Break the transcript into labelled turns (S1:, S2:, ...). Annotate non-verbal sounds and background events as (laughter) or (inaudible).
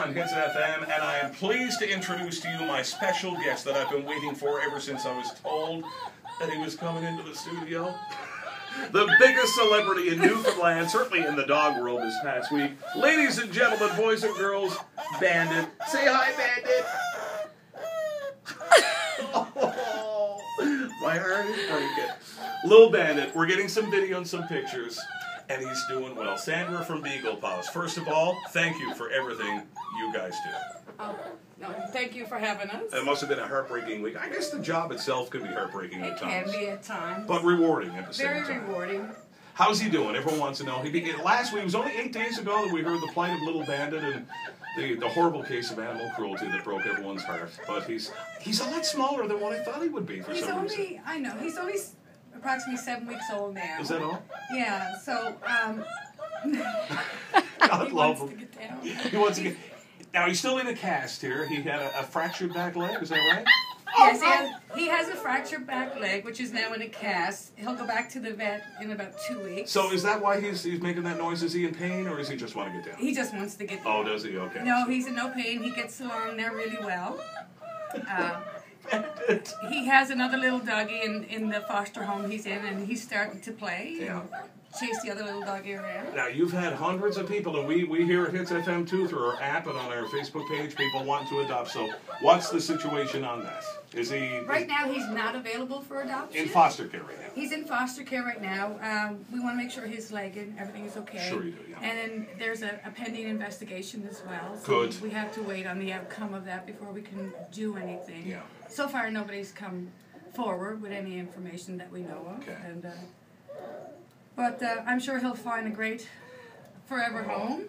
S1: on Hits FM, and I am pleased to introduce to you my special guest that I've been waiting for ever since I was told that he was coming into the studio. (laughs) The biggest celebrity in Newfoundland, certainly in the dog world this past week. Ladies and gentlemen, boys and girls, Bandit. Say hi, Bandit. Oh, (laughs) my heart is breaking. Little Bandit, we're getting some video and some pictures, and he's doing well. Sandra from Beagle Paws. First of all, thank you for everything you guys do.
S2: Oh, no, thank you for having us.
S1: It must have been a heartbreaking week. I guess the job itself could be heartbreaking
S2: It
S1: at times.
S2: It can be at times.
S1: but rewarding at the same time.
S2: Very rewarding.
S1: How's he doing? Everyone wants to know. He began last week. It was only eight days ago that we heard the plight of Little Bandit and the, the horrible case of animal cruelty that broke everyone's heart. But he's he's a lot smaller than what I thought he would be for
S2: He's
S1: some reason.
S2: only, I know, he's only approximately seven weeks old now.
S1: Is that all?
S2: Yeah, so, um, (laughs)
S1: God
S2: he
S1: love
S2: wants to
S1: him.
S2: get down.
S1: He wants to get. Now he's still in a cast here. He had a, a fractured back leg. Is that right?
S2: Yes, he has, he has a fractured back leg, which is now in a cast. He'll go back to the vet in about two weeks.
S1: So is that why he's he's making that noise? Is he in pain or does he just want to get down?
S2: He just wants to get down.
S1: Oh, does he? Okay.
S2: No, he's in no pain. He gets along there really well. Uh, he has another little doggy in, in the foster home he's in, and he's starting to play
S1: Yeah.
S2: Chase the other little doggy around.
S1: Now you've had hundreds of people, and we we here at Hits FM too through our app and on our Facebook page, people want to adopt. So what's the situation on that? Is he
S2: Right now, he's not available for adoption.
S1: in foster care right now?
S2: He's in foster care right now. Um, we want to make sure his leg and everything is okay.
S1: Sure you do, yeah.
S2: And then there's a, a pending investigation as well. So
S1: Good.
S2: We have to wait on the outcome of that before we can do anything.
S1: Yeah.
S2: So far, nobody's come forward with any information that we know of.
S1: Okay.
S2: And uh, but uh, I'm sure he'll find a great forever home.